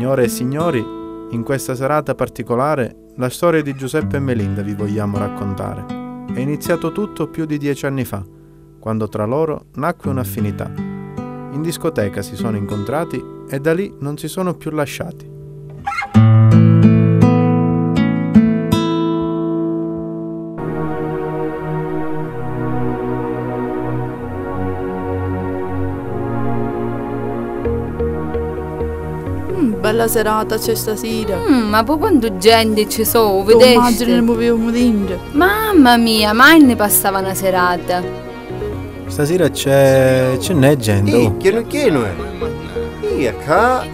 Signore e signori, in questa serata particolare la storia di Giuseppe e Melinda vi vogliamo raccontare. È iniziato tutto più di dieci anni fa, quando tra loro nacque un'affinità. In discoteca si sono incontrati e da lì non si sono più lasciati. Bella serata c'è stasera. Mm, ma poi quando gente ci sono, Tu immagini ne vedete? muovevamo dentro. Mamma mia, mai ne passava una serata. Stasera c'è. ce n'è gente. Ehi, oh. chieno chieno è. Ia ca.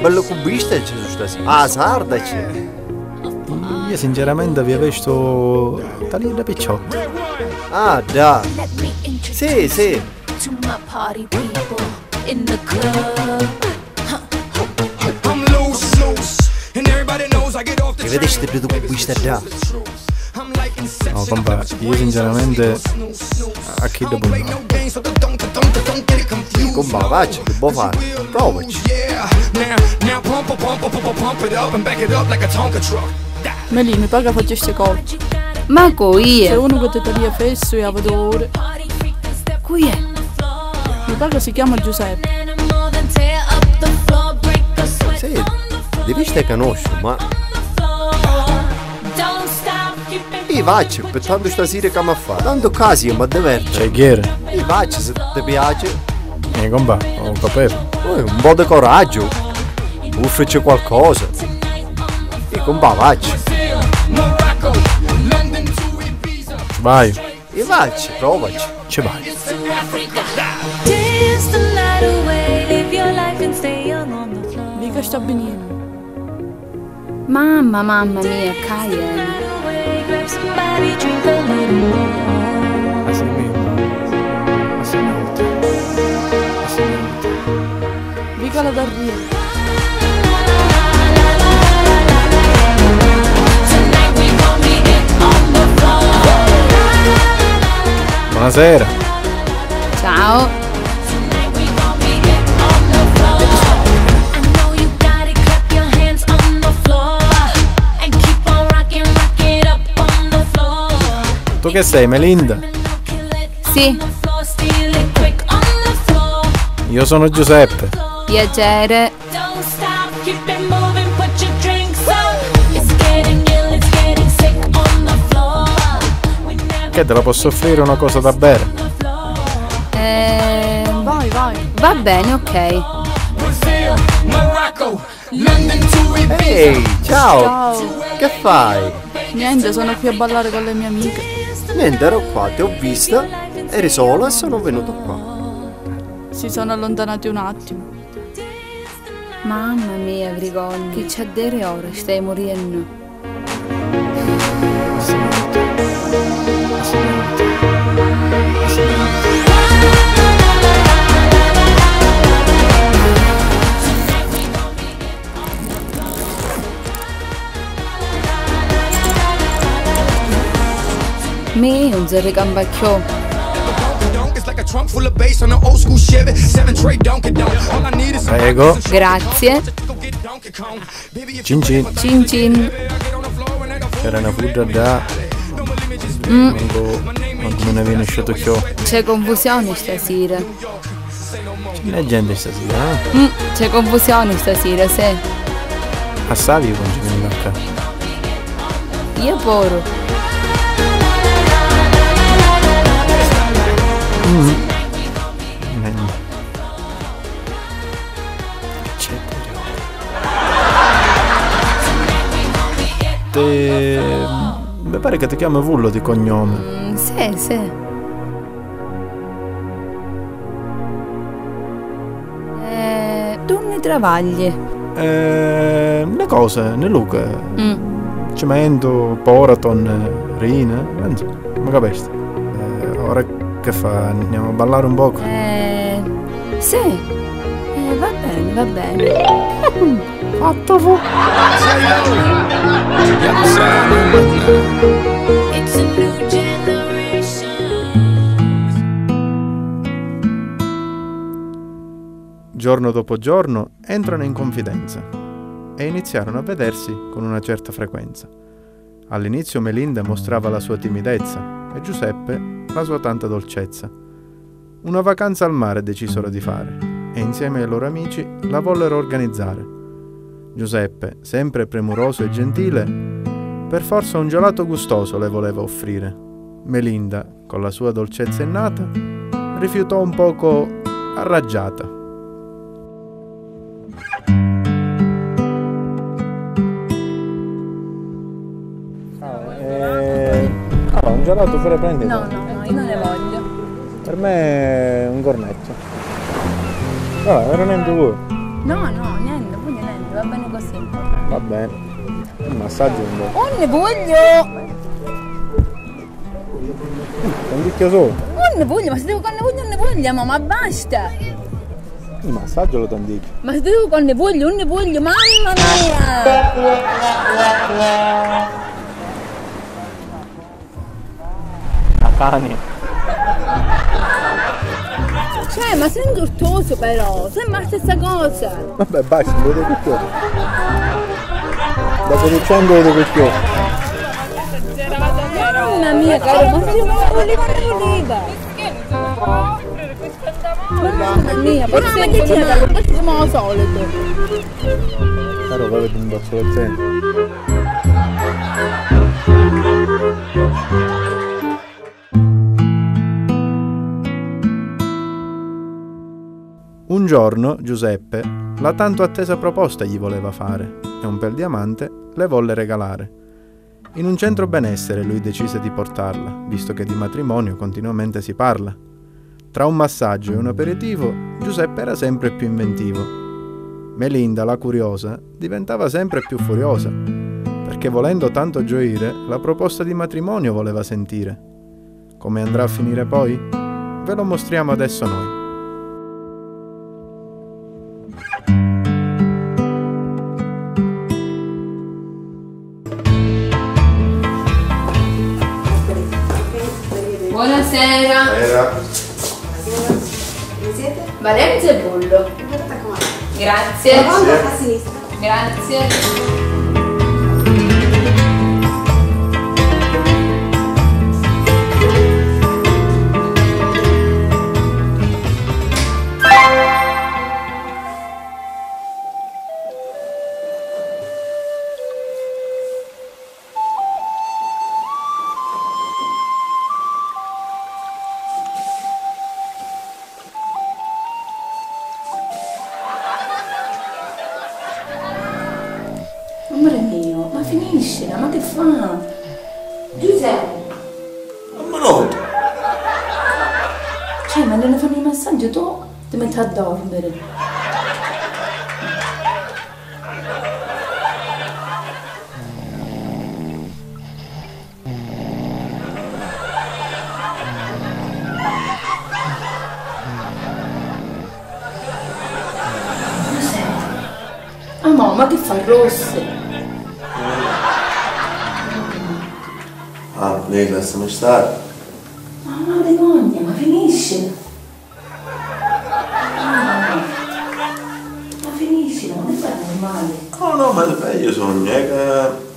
Bello cubista c'è stasera. Ah, sarda c'è. Io sinceramente vi ho visto talì da picciotto. Ah, da. Sì, sì. to my party people in the club. Fare? Provaci. Yeah, now, now pump, pump, pump, pump, pump it up and back it up like a Tonka truck. Melì, mi paga faccio queste cose. Ma qui Se è? uno che ti talia fesso e vedo ore. Qui è? Mi paga si chiama Giuseppe. More than tear up the Io faccio, per tanto stasera che mi fa. Tanto casi io mi diverto. C'è chi era? Io faccio, se ti piace. Eh, compa, ho capito. Eh, un po' di coraggio. Offrici qualcosa. Io compa, faccio. Ibiza. Vai, Io faccio, provaci. ci vai. Mica sta benissimo. Mamma, mamma mia, Cayenne. Away, grab somebody, drink a little more. Así mismo. Así me gusta. Así me gusta. Mica la darria. Tonight we Tu che sei, Melinda? Sì. Io sono Giuseppe. piacere. Che te la posso offrire una cosa da bere? Eh, Vai, vai. va bene, ok. Ehi, ciao. Ciao. Che fai? Niente, sono qui a ballare con le mie amiche. Niente, ero qua, ti ho vista. Eri sola e sono venuto qua. Si sono allontanati un attimo. Mamma mia, vergogna. Che c'è dere ora, stai morendo. I need is some Prego. Grazie. Cin cin. Cin cin. C'era una fudda da. Manco, manco me ne viene uscito più. C'è confusione stasera. C'è gente stasera, eh? Mm, c'è confusione stasera, sì. Assavi quando ci veniva a casa. Io poro. Te... Mi pare che ti chiami Vullo di cognome. Mm, sì, sì. Eh, tu ne travagli. Eh, le cose, ne Luca. Mm. Cemento, Poraton, Rina. Insomma, ma capisci? Eh, ora che fa? Andiamo a ballare un poco. Eh, sì. Eh, va bene, va bene. Fatto fu. It's a new generation. Giorno dopo giorno entrano in confidenza e iniziarono a vedersi con una certa frequenza. All'inizio Melinda mostrava la sua timidezza e Giuseppe la sua tanta dolcezza. Una vacanza al mare decisero di fare e insieme ai loro amici la vollero organizzare. Giuseppe, sempre premuroso e gentile, per forza un gelato gustoso le voleva offrire. Melinda, con la sua dolcezza innata, rifiutò un poco arraggiata. allora, un gelato pure prendi? No, no, no, io non ne voglio. Per me un cornetto. Allora, veramente vuoi? No, no, niente, voglio niente, va bene così. Va bene. Un massaggio un po'. Non ne voglio! Un bicchio solo. Non ne voglio, ma se devo con ne voglio, non ne voglio, ma, ma basta! Il massaggio lo tandicchi. Ma se devo con ne voglio, non ne voglio, mamma mia! Cani. Cioè, ma sei ingortoso però, sembra la stessa cosa! Vabbè, basta, lo vedo tutto. Ciò lo vedo tutto. Mamma mia, caro, ma sei un oliva oliva! Mamma mia, sei che ti ha detto come al solito! Caro, vedi un bozzo del tempo. Un giorno Giuseppe la tanto attesa proposta gli voleva fare e un bel diamante le volle regalare. In un centro benessere lui decise di portarla, visto che di matrimonio continuamente si parla. Tra un massaggio e un aperitivo, Giuseppe era sempre più inventivo. Melinda, la curiosa, diventava sempre più furiosa, perché volendo tanto gioire, la proposta di matrimonio voleva sentire. Come andrà a finire poi? Ve lo mostriamo adesso noi. Buonasera! Era. Valenza e Bullo. Grazie. Grazie. Amore ma che fa rosse? Ah, lei lasciami stare. Ma una vergogna, ma finiscila. Ah, Ma finiscila, non è normale. No, no, ma io sono che...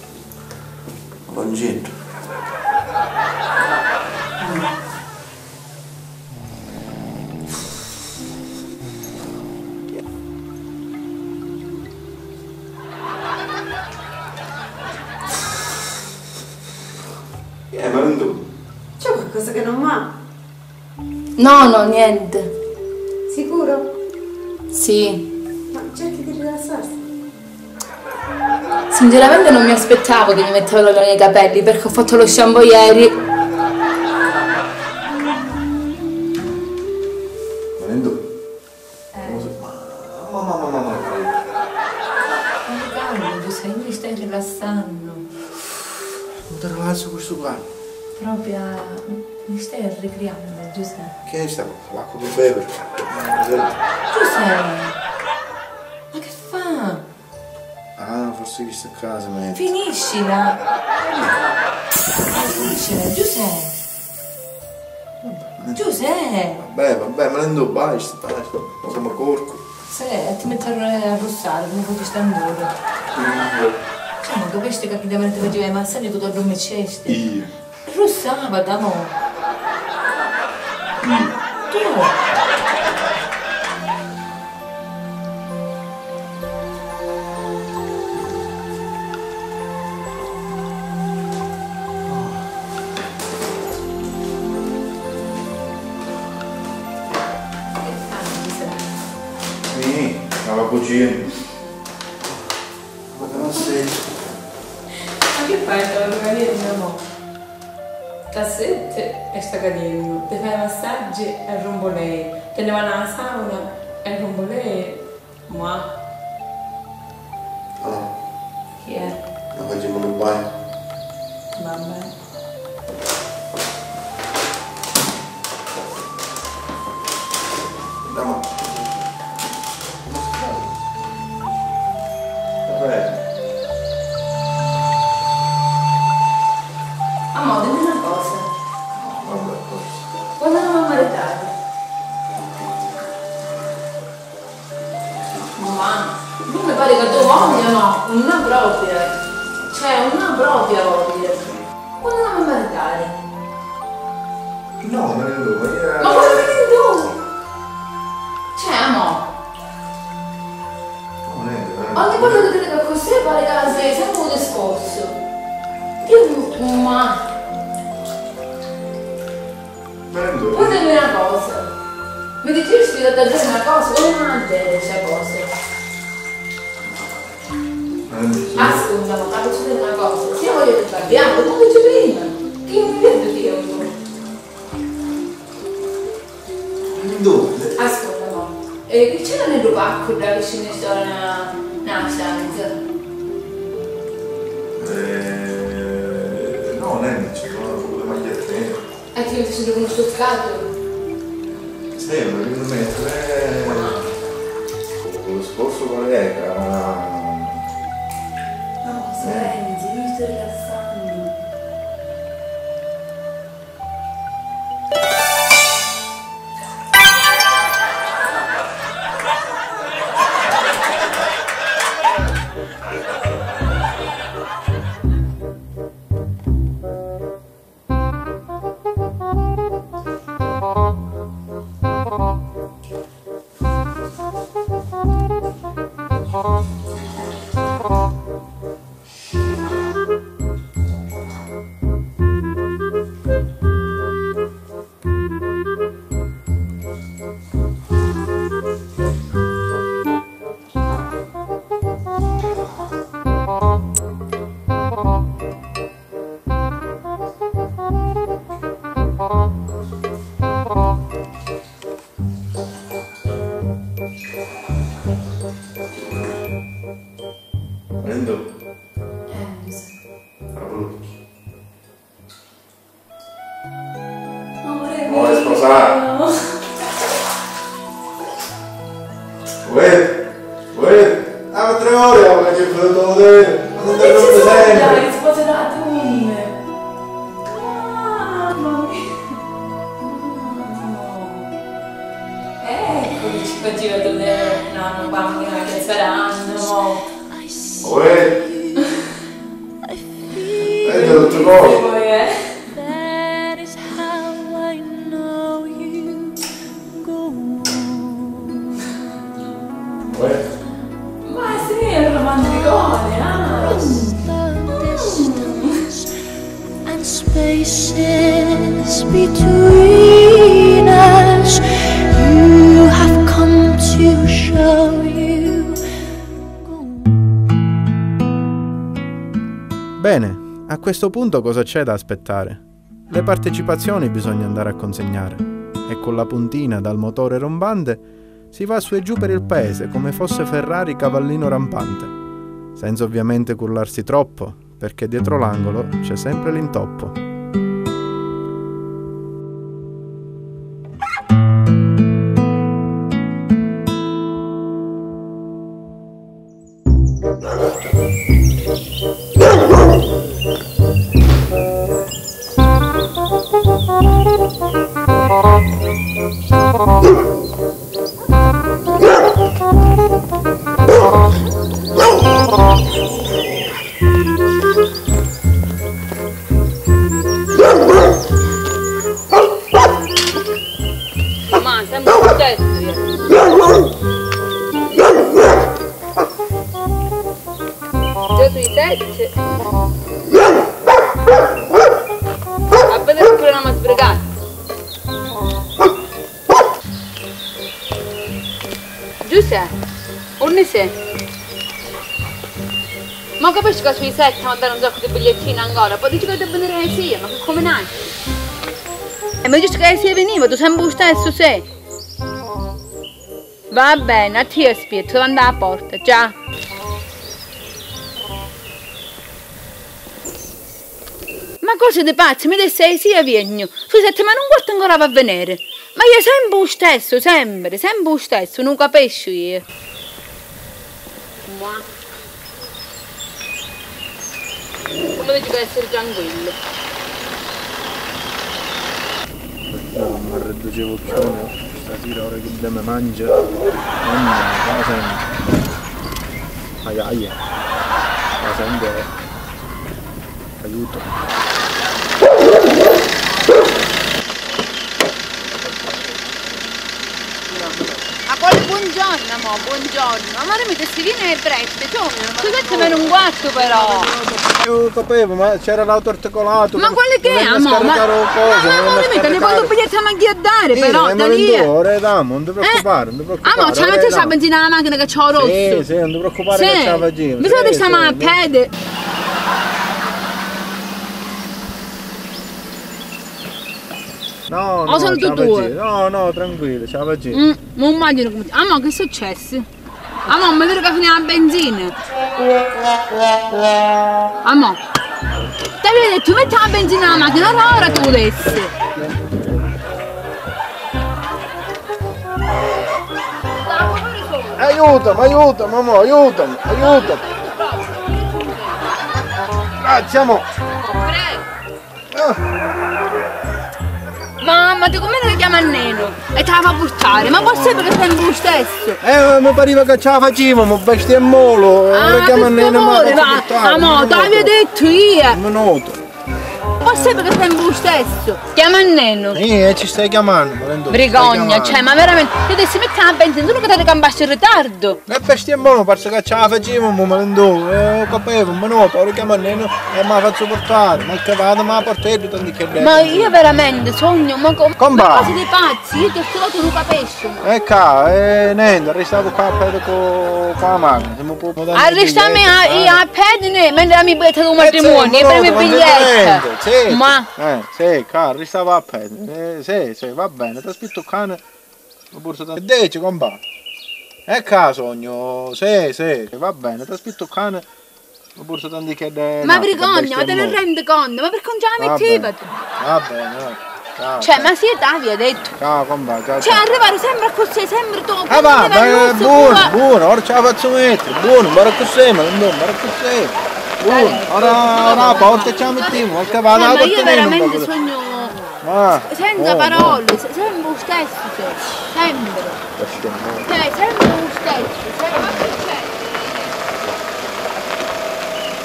No, no, niente. Sicuro? Sì. Ma cerchi di rilassarsi. Sinceramente non mi aspettavo che mi mettevano nei capelli perché ho fatto lo shampoo ieri. Cos'è? Ma che fa? Ah, forse chi sta a casa, ma... Finiscila! Finiscila, eh, Giuseppe! Eh. Giuseppe! Vabbè, vabbè, ma non basta, basta, siamo a corco. Sì, eh, ti metterò a russare, come potete stare in duro. Sì, ma capisci che da mentre facevi i massaggi tu addormicesti? Io. Russava, da mo. Io. Tu? governos. Eu não sei. Aqui pai, tá no galinheiro, meu amor. Tá certo esta galinha. Te fai massaggi e rombolei. Te ne vai na sauna e rombolei. Ah. Que é? Tava de mano no pai. Mamãe. non è che non hanno proprio le magliette nere. Anche io ti sento come stoccato. Sembra, che non mettere... Lo scorso con collega punto cosa c'è da aspettare? Le partecipazioni bisogna andare a consegnare e con la puntina dal motore rombante si va su e giù per il paese come fosse Ferrari cavallino rampante, senza ovviamente curlarsi troppo perché dietro l'angolo c'è sempre l'intoppo. Ma capisci che sui sette mi danno un sacco di bigliettini ancora? Poi dici che devo venire sia, ma come nasci? E mi dici che se veniva, tu sempre lo stesso sei. Va bene, a te aspetto, devo andare a porta, già. Ma cosa di pazzi, mi disse sì a Viegno. Sui sette ma non guarda ancora va a venire. Ma io sempre lo stesso, sempre, sempre lo stesso, non capisci io. Ma... Dici che essere tranquillo? Ma riducevo occhione, stasera ora che abbiamo mangia, mamma mia, la sento. Aia, aia, la sento, aiuto. Ma quale buongiorno, mo, buongiorno. Amore mi si viene presto, tu. Scusate per un guatto però. Io capivo, ma c'era l'autoarticolato. Ma quale che è, amore? Ma, ma amore te ne voglio biglietto a mangiare però, da lì. Ora damo, non ti preoccupare, non ti preoccupare. Ah, ma c'è metti la benzina alla macchina che c'ho rosso. Sì, sì, non ti preoccupare che ce la facciamo. Mi sa che stiamo a piedi. No, no, O sono tutte due? No, no, tranquillo, ce la facciamo. Mm, non immagino come... Ah, ma che è successo? Ah, ma mi vedo che finì la benzina. Ah, ma... Te avevi detto, metti la benzina alla macchina, ora ora tu dessi. Aiutami, aiutami, amore, aiutami, aiutami. Grazie, amore. Mamma, ti come che chiama Neno? E te la fa portare? Ma può essere che sei lo stesso? Eh, mi pareva che ce la facciamo, ma bestemmiolo. Ah, Ora chiama nene ma favore, va. Amore, te l'avevo detto io. Un minuto. Essere che sei lo stesso? Chiama Neno. Eh, ci stai chiamando, volendo. Brigogna, cioè, ma veramente, io adesso metti la benzina, tu non che ti cambiassi in ritardo. E bestemmiolo, penso che ce la facciamo, ma volendo. Eh, ho capito, un minuto, ora chiama nene e me la faccio portare. Ma che vado, ma la porteggio, tanti che lei. Ma io veramente sogno, ma come? Ma cose dei pazzi, io ti ho trovato non capisco. ma. E qua, eh, niente, restavo qua a piedi con la macchina. Se mi un Arrestami a, biglietto, io a ne, mentre biglietta di un Eh, matrimonio, e premi il biglietto. Sì. Ma, Eh, sì, qua, restavo a piedi. Eh, sì, sì, va bene, ti aspetto cane. Da... Dici, comba. E qua, sogno, sì, sì, va bene, ti aspetto cane. Ho borsa tanti che... ma brigogna, ma te ne rendi conto? Ma perché non ce la Va metteva? Va bene, va. Ciao, Cioè, ma si Davi ha detto. ciao, comba, ciao, Cioè, arrivare sempre così, sempre dopo. Ah va, ma è buono, buono, ora ce la faccio mettere, buono, ma così, ma non, ma così. Buono, ora, ora la porta ce la mettiamo, perché va Eh, la ma io veramente sogno Ma, senza oh, parole, se- sempre lo stesso, sempre. Cioè, sempre lo stesso, sempre. Cioè.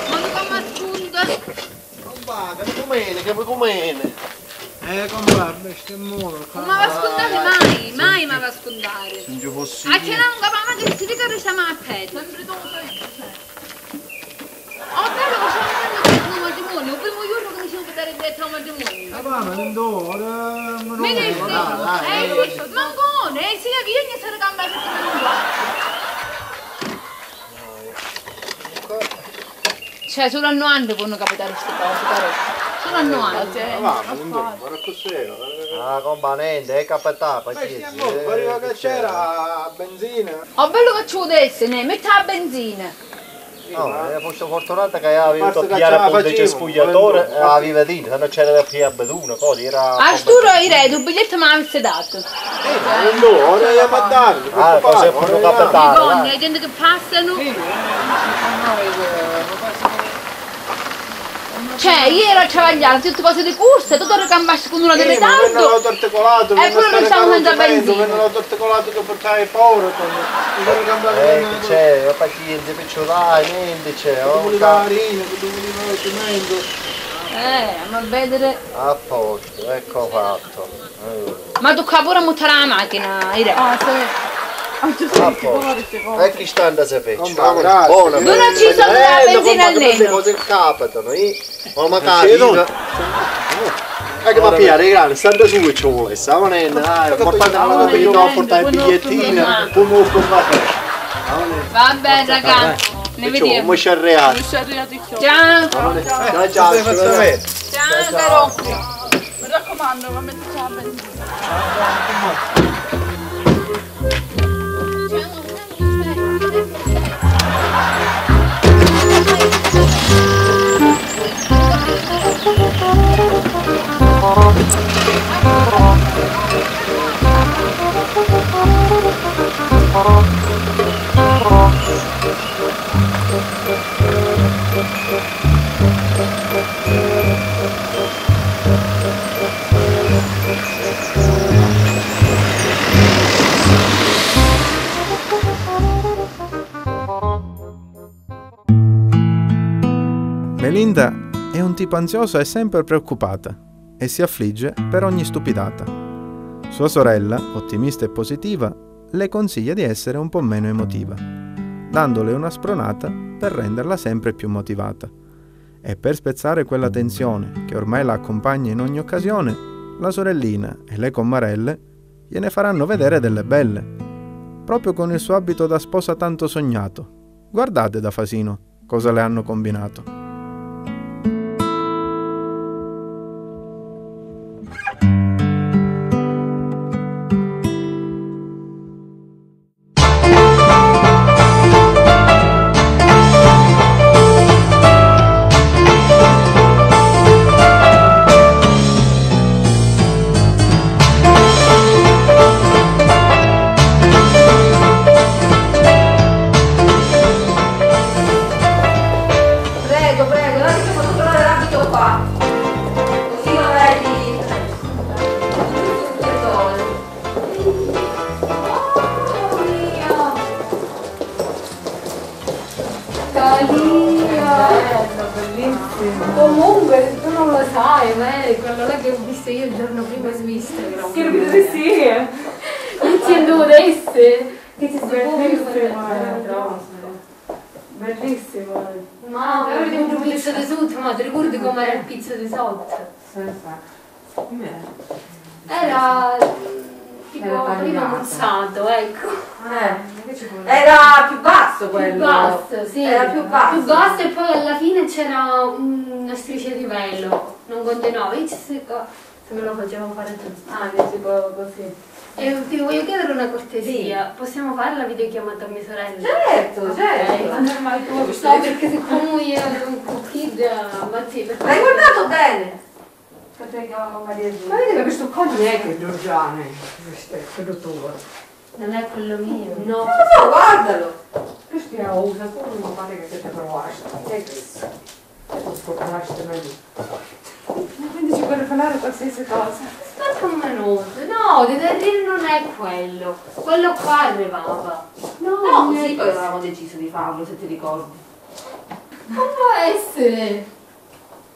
Ma tu come? Comba, che comene. Eh, compa, bestemmuolo, Non mi va a scontare mai, mai mi va a scontare. Non ci fossi A che non capiamo che si dica che siamo a piedi, sempre dopo Ho bello che siamo andati a un matrimonio, il primo giorno che mi siamo portati dietro a un matrimonio. Ah va, ma non do, ma non Mi dici? Eh, sì, mancone, eh, sì, vieni e se ne cambia se non va. Cioè, solo a Noando possono capitare queste cose, però. Solo a Noando. Ah va, ma non do, ma così. Ah, comba, niente, è capitato, Bestemmuolo, pareva che c'era benzina. Ho bello che ci vedesse, ne, metti la benzina. No, eh, fosse fortunata che avevo Basta venuto a pigliare appunto il spugliatore e aveva se non c'era da pigliare beduno, cosa era... A sturo irei, il biglietto mi avesse dato. Non do, ora andiamo a dare, non Ah, preoccupare, possono ora andiamo. capitare, la gente che passano. Cioè, ieri ero a travagliare, tutte cose di corsa, tutto ricambassi con una di ritardo. E pure noi stiamo senza benzina. Che portava il povero, mi sono cambiato Eh, che c'è, ho pazienza, picciolai, niente c'è, oh, voleva la farina, che voleva il cemento. Eh, ma vedere. A posto, ecco fatto. Eh, Ma tocca pure montare la macchina, Ire. Ah, sì. Ah, A. E chi sta andando a sapere? Buona, Non ci sono la Eh, benzina compà, queste almeno. cose capitano, eh? Ma non- Eh, che va a pigliare, grande, sta su che ci vuole, sta venendo, dai, portate la do a prende, portare il bigliettino, poi mi offro qua. Vabbè, ragazzi, ne vediamo. Come ci chiò. Ciao, Ciao, ciao, ciao, caro. Mi raccomando, ma mettici la benzina. Oh. Melinda è un tipo ansiosa e sempre preoccupata e si affligge per ogni stupidata. Sua sorella, ottimista e positiva, le consiglia di essere un po' meno emotiva, dandole una spronata per renderla sempre più motivata. E per spezzare quella tensione che ormai la accompagna in ogni occasione, la sorellina e le commarelle gliene faranno vedere delle belle, proprio con il suo abito da sposa tanto sognato. Guardate da Fasino cosa le hanno combinato. Bellissimo. Comunque, tu non lo sai, ma è quello là che ho visto io il giorno prima su Instagram. Che vedo di sì. Non ti devo essere. Che ti sei Bellissimo. Ma però vediamo il pizzo di sotto, ma ti ricordi com'era il pizzo di sotto? Era tipo prima mozzato, ecco. Era più basso Più quello. basso, sì. Era più basso. Più basso e poi alla fine c'era una striscia di velo. Non continuava. Io se se me lo facevano fare tutti. Ah, che tipo così. E ti voglio chiedere una cortesia. Possiamo fare la videochiamata a mia sorella? Certo, certo. Ok. Ma tu No, perché siccome io ero un cucchino, Mattia, L'hai guardato bene? Ma vedi che questo cognac è Giorgiane, questo è quello tuo. non è quello mio. No, no, guardalo. Questo è usa, tu non pare che te provaste. Che è questo? E tu scopraste meglio. Quindi ci puoi fare qualsiasi cosa. Aspetta un minuto. No, dire non è quello. Quello qua arrivava. No, non sì, è poi avevamo deciso di farlo, se ti ricordi. Non può essere.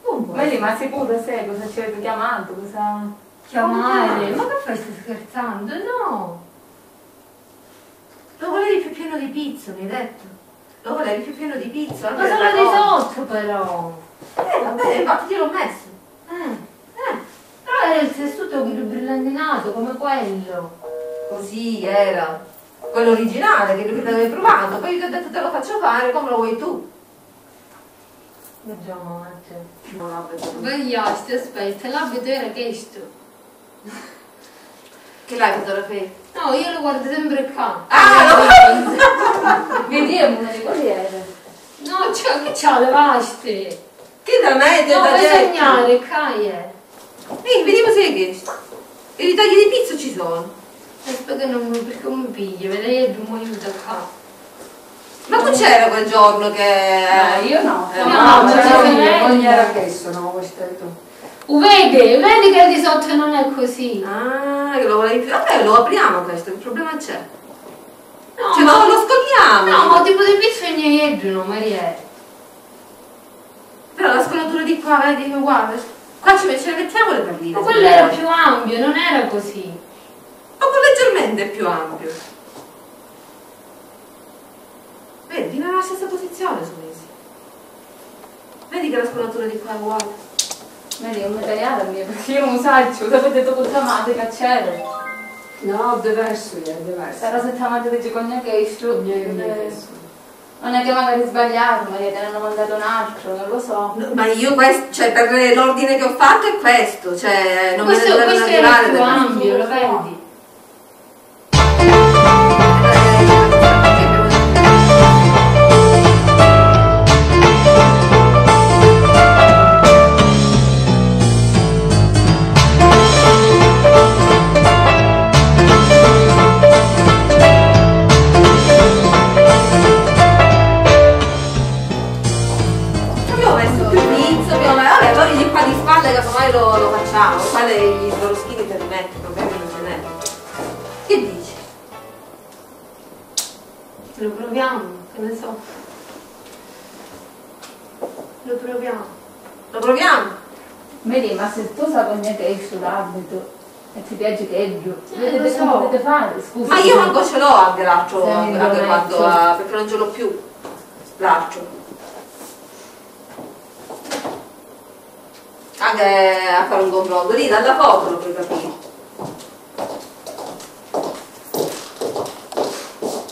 Può. Vedi, ma sicuro sei cosa ci avete chiamato? Cosa... Chiamare. Ma che fai? Stai scherzando? No. Lo volevi più pieno di pizzo, mi hai detto. Lo volevi più pieno di pizzo. Ma solo di sotto però. Eh, vabbè, infatti l'ho messo. Eh. Eh. Però era il tessuto brillantinato come quello. Così era. Quello originale che tu avevi provato. Poi io ti ho detto te lo faccio fare come lo vuoi tu. Giorgio. Non l'abito. Svegliasti, aspetta, l'abito era questo. Che l'hai fotografia? No, io lo guardo sempre qua. Ah, no! Vediamo una di corriere. No, c'è, che c'ha le vaste? Che da me, No, da vuoi gente. segnare, Caie? Ehi, vediamo se è questo. I ritagli di pizzo ci sono. Aspetta che non mi, perché non mi piglia, vedrai il mi aiuta qua. Ma tu c'era quel giorno che... Eh, io no. Eh, No, no, ma c'era io. Non era questo, no, questo è tu. Vedi, vedi che di sotto non è così. Ah, che lo volevi... Vabbè, lo apriamo questo, che problema c'è? No, Cioè, ma- no, lo scogliamo. No, ma tipo di pizzo ne jedono, Maria. Però la scolatura di qua, vedi, guarda, qua ci ce ne mettiamo le palline. Ma quello era più ampio, non era così. Ma quello leggermente più ampio. Vedi, nella stessa posizione sono. Vedi che la scolatura di qua è uguale. Vedi, è un materiale mio, perché io non saggio, sapete dopo grammatica c'era. No, diverso, è diverso. Sarà se ti dice con che è Non è che magari sbagliato, magari te ne hanno mandato un altro, non lo so. No, ma io questo, cioè per l'ordine che ho fatto è questo, cioè non Questo, me ne questo dovevano era arrivare. più da- ampio, lo vedi? Pizzo, abbiamo vabbè, poi gli qua di spalle casomai lo, lo facciamo, qua gli sbroschini per rimettere, problemi non ce n'è. Che dici? Lo proviamo, che ne so. Lo proviamo. Lo proviamo? Vedi, ma se tu sai con che è sull'abito e ti piace che è giù, Eh, lo so. potete fare? Scusa. Ma io manco ce l'ho l'altro, Sei anche quando, a- perché non ce l'ho più, l'altro. Anche a fare un confronto, lì dalla foto lo puoi capire.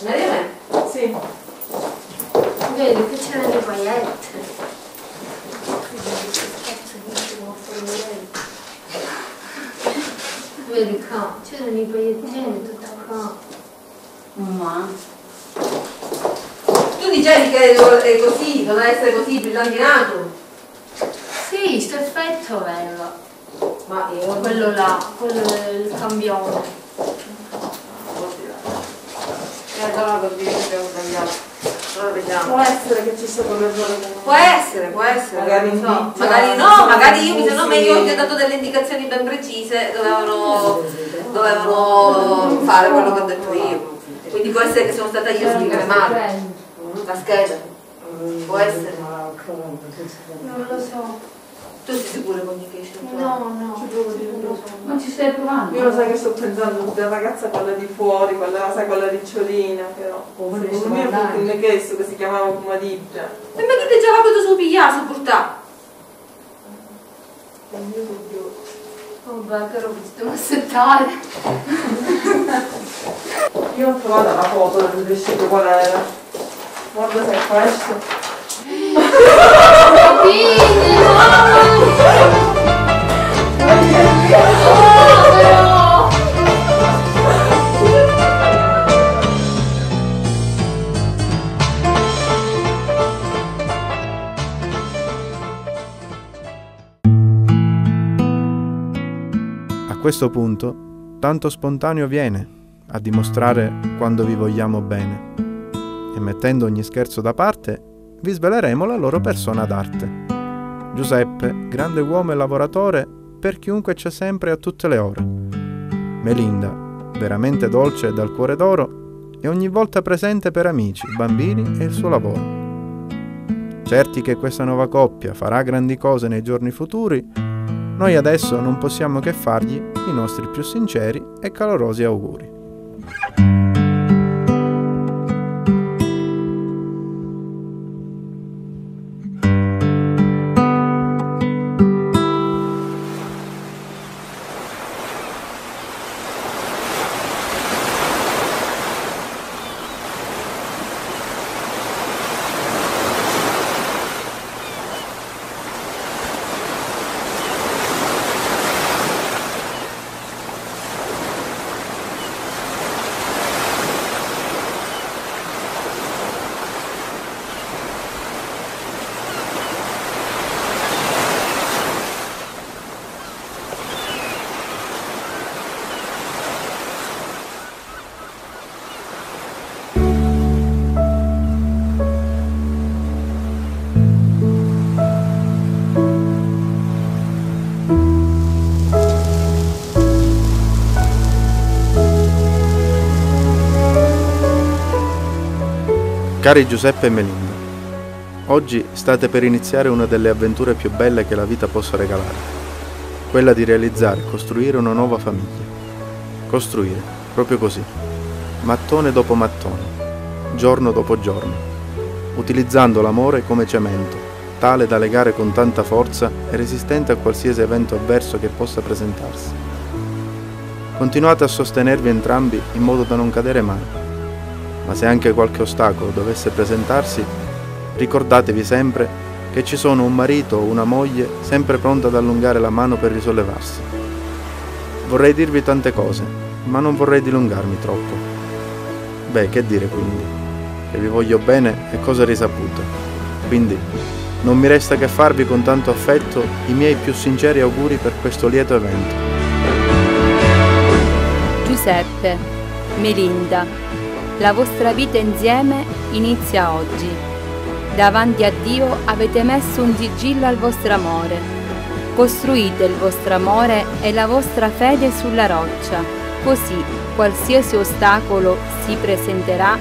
Vedi a me? Sì. Vedi, qui c'erano le paillette. Vedi qua, c'erano i paillettini tutto qua. Ma Tu dicevi che è così, doveva essere così brillantinato. Sì, sto effetto aveva. Ma io Quello là, quello del cambione. Allora che abbiamo. Allora vediamo. può essere che ci sia quell'errore Può essere, può essere, Magari non so. magari no, magari io mi Sì. secondo me io gli ho dato delle indicazioni ben precise, dovevano, dovevano fare quello che ho detto io. Quindi può essere che sono stata io a scrivere male. La scheda. Può essere. Non lo so. Tu sei sicura communication? No, no, non ci stai provando? Io lo sai che sto pensando della ragazza quella di fuori, quella, sai, quella ricciolina, però. Secondo me fu un chiesto che si chiamava Pomadigia. E ma chi te già potuto su pigliare, su portare? Vabbè, che roba ci devo assettare. Io ho trovato la foto del vestito qual era. Guarda se è questo. A questo punto, tanto spontaneo viene a dimostrare quando vi vogliamo bene. E mettendo ogni scherzo da parte, vi sveleremo la loro persona d'arte. Giuseppe, grande uomo e lavoratore per chiunque c'è sempre a tutte le ore. Melinda, veramente dolce e dal cuore d'oro e ogni volta presente per amici, bambini e il suo lavoro. Certi che questa nuova coppia farà grandi cose nei giorni futuri, noi adesso non possiamo che fargli i nostri più sinceri e calorosi auguri. Cari Giuseppe e Melinda, Oggi state per iniziare una delle avventure più belle che la vita possa regalare, quella di realizzare e costruire una nuova famiglia. Costruire, proprio così, mattone dopo mattone, giorno dopo giorno, utilizzando l'amore come cemento, tale da legare con tanta forza e resistente a qualsiasi evento avverso che possa presentarsi. Continuate a sostenervi entrambi in modo da non cadere mai, ma se anche qualche ostacolo dovesse presentarsi, ricordatevi sempre che ci sono un marito o una moglie sempre pronta ad allungare la mano per risollevarsi. Vorrei dirvi tante cose, ma non vorrei dilungarmi troppo. Beh, che dire quindi? Che vi voglio bene è cosa risaputa. Quindi non mi resta che farvi con tanto affetto i miei più sinceri auguri per questo lieto evento. Giuseppe, Melinda, la vostra vita insieme inizia oggi. Davanti a Dio avete messo un sigillo al vostro amore. Costruite il vostro amore e la vostra fede sulla roccia, così qualsiasi ostacolo si presenterà,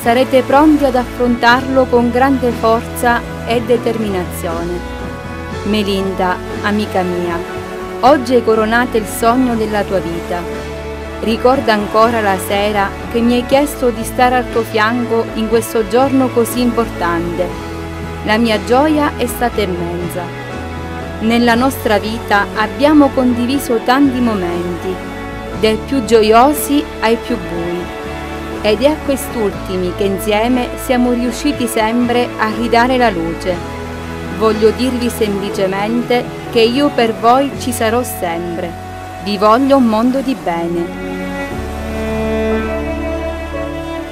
sarete pronti ad affrontarlo con grande forza e determinazione. Melinda, amica mia, oggi hai coronato il sogno della tua vita. Ricorda ancora la sera che mi hai chiesto di stare al tuo fianco in questo giorno così importante. La mia gioia è stata immensa. Nella nostra vita abbiamo condiviso tanti momenti, dai più gioiosi ai più bui, ed è a quest'ultimi che insieme siamo riusciti sempre a ridare la luce. Voglio dirvi semplicemente che io per voi ci sarò sempre. Vi voglio un mondo di bene.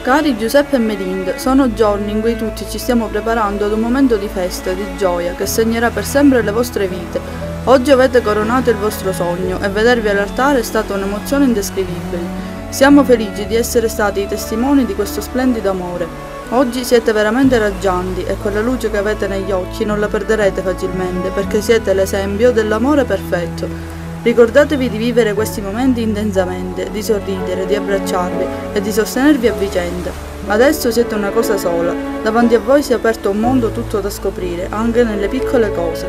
Cari Giuseppe e Melinda, sono giorni in cui tutti ci stiamo preparando ad un momento di festa, di gioia, che segnerà per sempre le vostre vite. Oggi avete coronato il vostro sogno e vedervi all'altare è stata un'emozione indescrivibile. Siamo felici di essere stati i testimoni di questo splendido amore. Oggi siete veramente raggianti e quella luce che avete negli occhi non la perderete facilmente perché siete l'esempio dell'amore perfetto. Ricordatevi di vivere questi momenti intensamente, di sorridere, di abbracciarvi e di sostenervi a vicenda. Adesso siete una cosa sola, davanti a voi si è aperto un mondo tutto da scoprire, anche nelle piccole cose.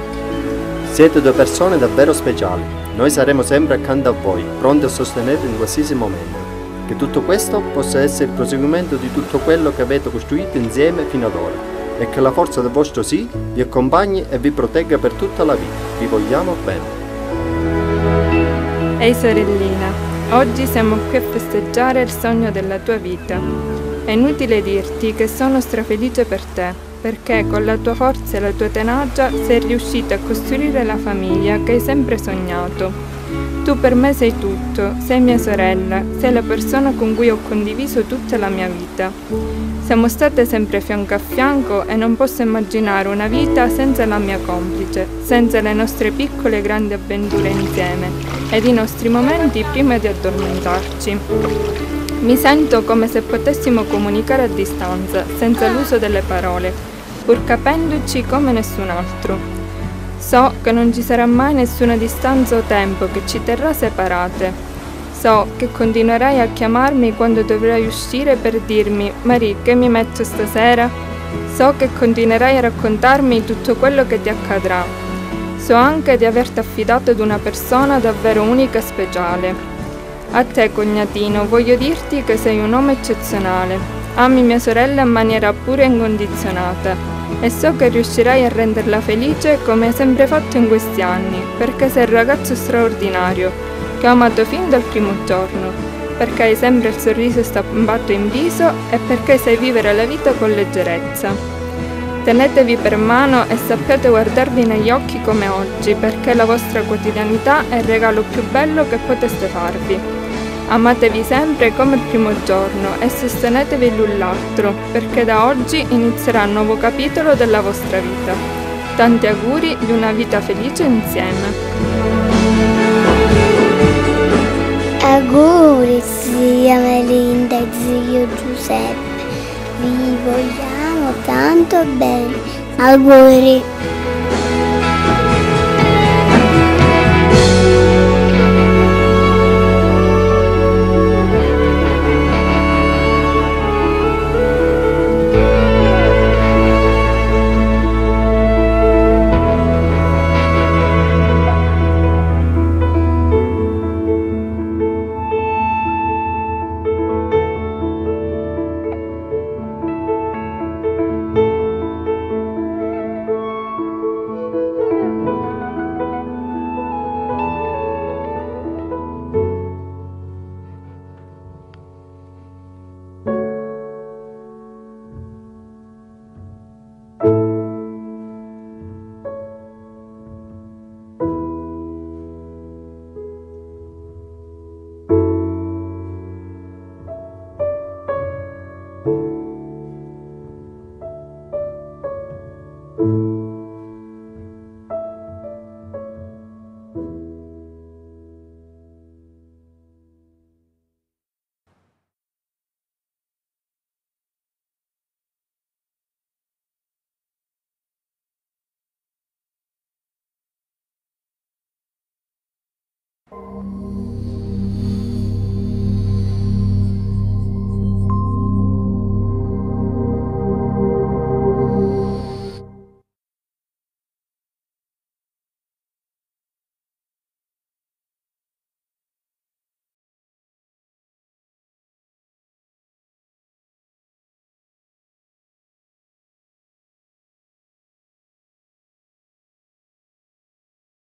Siete due persone davvero speciali. Noi saremo sempre accanto a voi, pronti a sostenervi in qualsiasi momento. Che tutto questo possa essere il proseguimento di tutto quello che avete costruito insieme fino ad ora e che la forza del vostro sì vi accompagni e vi protegga per tutta la vita. Vi vogliamo bene. Ehi sorellina, oggi siamo qui a festeggiare il sogno della tua vita. È inutile dirti che sono strafelice per te, perché con la tua forza e la tua tenacia sei riuscita a costruire la famiglia che hai sempre sognato. Tu per me sei tutto, sei mia sorella, sei la persona con cui ho condiviso tutta la mia vita. Siamo state sempre fianco a fianco e non posso immaginare una vita senza la mia complice, senza le nostre piccole e grandi avventure insieme ed i nostri momenti prima di addormentarci. Mi sento come se potessimo comunicare a distanza, senza l'uso delle parole, pur capendoci come nessun altro. So che non ci sarà mai nessuna distanza o tempo che ci terrà separate. So che continuerai a chiamarmi quando dovrai uscire per dirmi Marie che mi metto stasera? So che continuerai a raccontarmi tutto quello che ti accadrà. So anche di averti affidato ad una persona davvero unica e speciale. A te, cognatino, voglio dirti che sei un uomo eccezionale. Ami mia sorella in maniera pura e incondizionata e so che riuscirai a renderla felice come hai sempre fatto in questi anni, perché sei un ragazzo straordinario, che ho amato fin dal primo giorno, perché hai sempre il sorriso stampato in viso e perché sai vivere la vita con leggerezza. Tenetevi per mano e sappiate guardarvi negli occhi come oggi, perché la vostra quotidianità è il regalo più bello che poteste farvi. Amatevi sempre come il primo giorno e sostenetevi l'un l'altro, perché da oggi inizierà un nuovo capitolo della vostra vita. Tanti auguri di una vita felice insieme. Auguri zia Melinda e zio Giuseppe, vi vogliamo tanto bene. Auguri.